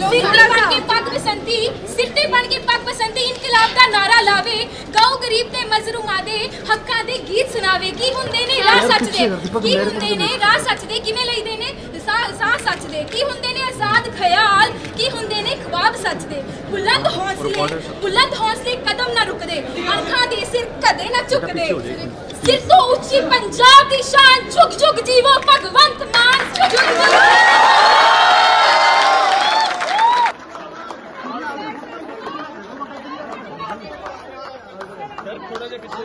ਸਿਰ ਤੇ ਬਣ ਕੇ ਪੱਗ ਬਸੰਤੀ ਸਿਰ ਤੇ ਬਣ ਕੇ ਪੱਗ ਬਸੰਤੀ ਇਨਕਲਾਬ ਦਾ ਨਾਰਾ ਲਾਵੇ ਗਾਉ ਗਰੀਬ ਤੇ ਮਜ਼ਲੂਮਾਂ ਦੇ ਹੱਕਾਂ ਦੇ ਗੀਤ ਸੁਣਾਵੇ ਕੀ ਹੁੰਦੇ ਨੇ ਰਾਹ ਸੱਚ ਦੇ ਕੀ ਹੁੰਦੇ ਨੇ ਰਾਹ ਸੱਚ ਦੇ ਕਿਵੇਂ ਲਈਦੇ ਨੇ? ਸਾਹ ਸਾਹ ਸੱਚ ਦੇ ਕੀ ਹੁੰਦੇ ਨੇ ਆਜ਼ਾਦ ਖਿਆਲ? ਕੀ ਹੁੰਦੇ ਨੇ ਖਵਾਬ ਸੱਚ ਦੇ ਬੁਲੰਦ ਹੌਸਲੇ ਬੁਲੰਦ ਹੌਸਲੇ ਕਦਮ ਨਾ ਰੁਕਦੇ। ਅਣਖਾਂ ਦੇ ਸਿਰ ਕਦੇ ਨਾ ਝੁਕਦੇ। ਸਿਰ ਤੋਂ ਉੱਚੀ ਪੰਜਾਬ ਦੀ ਸ਼ਾਨ ਝੁਕ ਝੁਕ ਜੀਵੋ सर थोड़ा सा पीछे